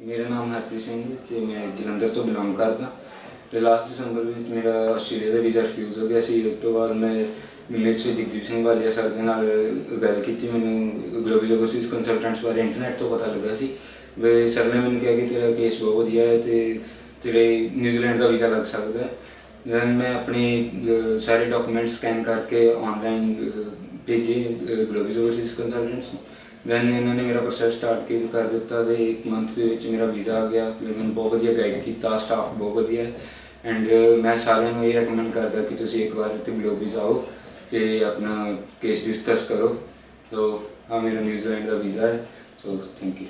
ਮੇਰਾ ਨਾਮ ਹਰਪ੍ਰੀਤ ਸਿੰਘ ਤੇ ਮੈਂ ਜਲੰਧਰ ਤੋਂ ਬਿਲੋਂਗ ਕਰਦਾ। ਤੇ ਲਾਸਟ ਦਸੰਬਰ ਵਿੱਚ ਮੇਰਾ ਆਸਟ੍ਰੇਲੀਆ ਦਾ ਵੀਜ਼ਾ ਰਿਫਿਊਜ਼ ਹੋ ਗਿਆ ਸੀ। ਉਸ ਤੋਂ ਬਾਅਦ ਮੈਂ ਮੇਰੇ ਸੇ ਜਗਦੀਪ ਸਿੰਘ ਵਾਲੀਆ ਸਰ ਦੇ ਨਾਲ ਗੱਲ ਕੀਤੀ। ਮੈਨੂੰ ਗਲੋਬਲ ਓਵਰਸੀਜ਼ ਕੰਸਲਟੈਂਟਸ ਬਾਰੇ ਇੰਟਰਨੈਟ ਤੋਂ ਪਤਾ ਲੱਗਾ ਸੀ। ਵੀ ਸਰ ਨੇ ਮੈਨੂੰ ਕਿਹਾ ਕਿ ਤੇਰਾ ਕੇਸ ਬਹੁਤ ਵਧੀਆ ਹੈ ਤੇ ਤੇਰੇ ਨਿਊਜ਼ੀਲੈਂਡ ਦਾ ਵੀਜ਼ਾ ਲੱਗ ਸਕਦਾ ਹੈ। ਦੈਨ ਮੈਂ ਆਪਣੇ ਸਾਰੇ ਡਾਕੂਮੈਂਟਸ ਸਕੈਨ ਕਰਕੇ online PG global overseas consultants then इन्होंने मेरा प्रोसेस स्टार्ट कर दिता तो एक मंथ के मेरा वीज़ा आ गया। तो मैंने बहुत वजिया गाइड किया स्टाफ बहुत वजिया एंड मैं सारे ये रिकमेंड करता कि तुम एक बार इतने ग्लोबीज आओ तो अपना केस डिस्कस करो। तो हाँ मेरा न्यूजीलैंड का वीज़ा है। So thank you